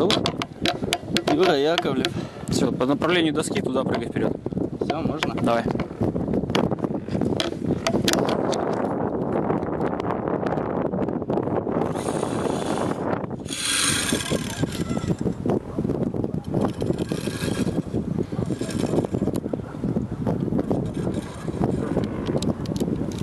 зовут? Юра Яковлев. Все, по направлению доски туда прыгай вперед. Все, можно? Давай.